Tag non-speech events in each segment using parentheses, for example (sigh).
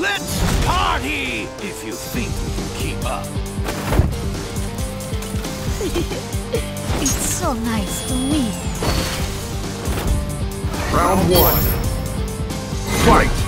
Let's party if you think you can keep up. (laughs) It's so nice to win. Round one. Fight!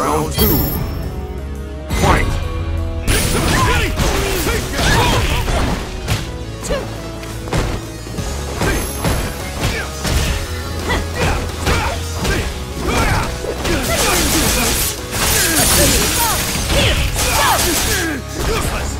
Round two. Fight! Useless!